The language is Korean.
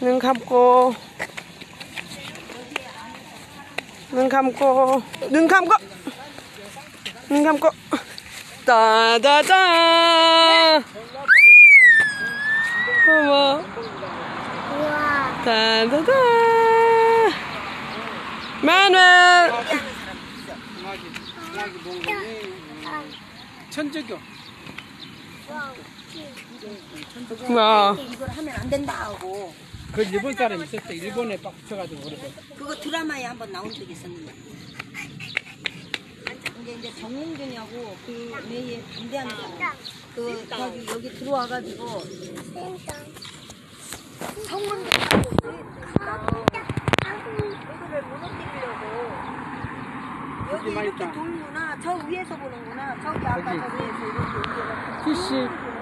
눈 감고. 눈 감고. 눈 감고. 눈 감고. 따다다. 어머. 따다다. 마누엘. 천주교. 와. 이걸 하면 안 된다 하고 그 일본 사람 있었어. 일본에 빡 붙여가지고 그래서. 그거 드라마에 한번 나온 적이 있었는데 이게 이제 정몽준이하고 그 매에 반대하는 사람 그 저기 여기 들어와가지고 성문대하고 이거를 무너뜨리려고 여기 이렇게. 돌구나 저 위에서 보는구나 저기 아까 저 위에서 이렇게 이렇게 피시.